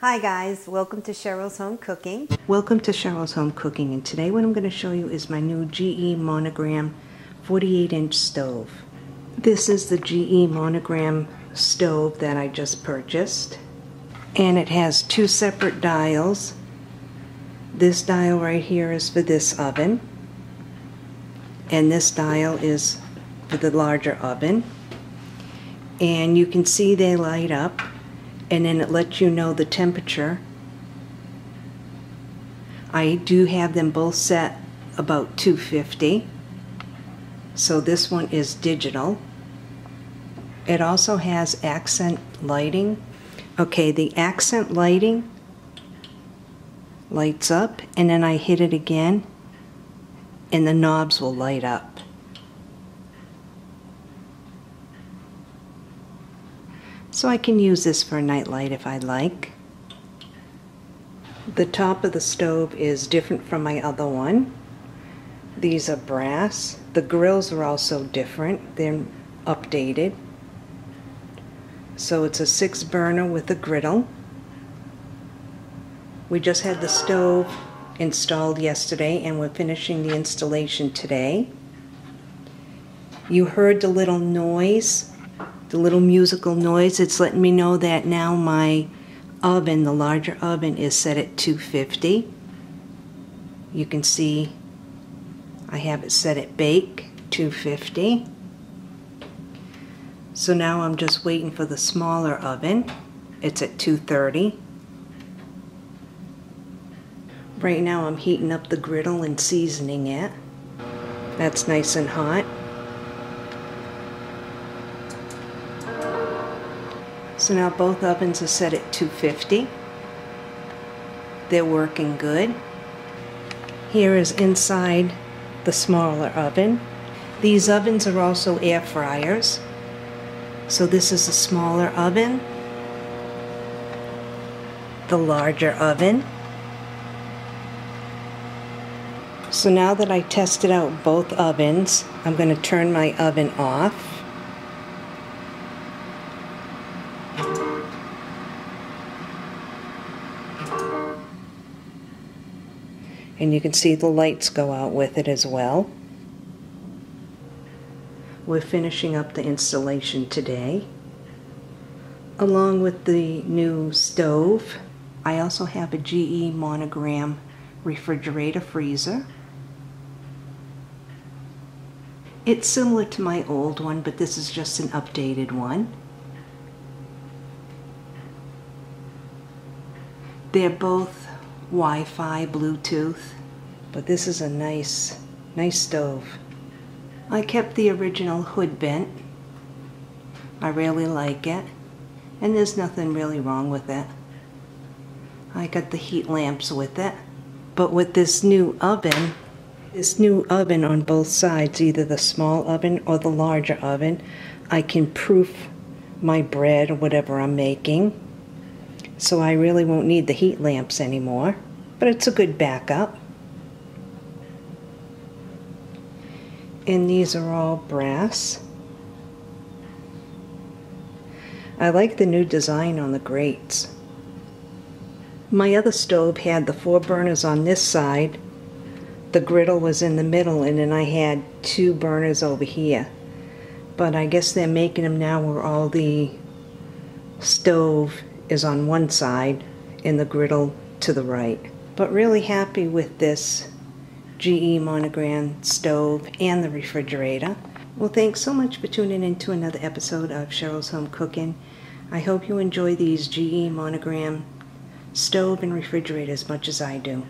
Hi guys, welcome to Cheryl's Home Cooking. Welcome to Cheryl's Home Cooking and today what I'm going to show you is my new GE Monogram 48 inch stove. This is the GE Monogram stove that I just purchased and it has two separate dials. This dial right here is for this oven and this dial is for the larger oven and you can see they light up and then it lets you know the temperature. I do have them both set about 250. So this one is digital. It also has accent lighting. Okay, the accent lighting lights up and then I hit it again and the knobs will light up. So I can use this for a nightlight if I'd like. The top of the stove is different from my other one. These are brass. The grills are also different. They're updated. So it's a six burner with a griddle. We just had the stove installed yesterday and we're finishing the installation today. You heard the little noise the little musical noise, it's letting me know that now my oven, the larger oven, is set at 250. You can see I have it set at bake 250. So now I'm just waiting for the smaller oven. It's at 230. Right now I'm heating up the griddle and seasoning it. That's nice and hot. So now both ovens are set at 250. They're working good. Here is inside the smaller oven. These ovens are also air fryers. So this is a smaller oven. The larger oven. So now that I tested out both ovens, I'm going to turn my oven off. And you can see the lights go out with it as well. We're finishing up the installation today. Along with the new stove, I also have a GE Monogram refrigerator freezer. It's similar to my old one, but this is just an updated one. They're both Wi-Fi, Bluetooth, but this is a nice, nice stove. I kept the original hood bent. I really like it, and there's nothing really wrong with it. I got the heat lamps with it, but with this new oven, this new oven on both sides, either the small oven or the larger oven, I can proof my bread or whatever I'm making so I really won't need the heat lamps anymore, but it's a good backup. And these are all brass. I like the new design on the grates. My other stove had the four burners on this side, the griddle was in the middle, and then I had two burners over here. But I guess they're making them now where all the stove is on one side and the griddle to the right. But really happy with this GE Monogram stove and the refrigerator. Well, thanks so much for tuning in to another episode of Cheryl's Home Cooking. I hope you enjoy these GE Monogram stove and refrigerator as much as I do.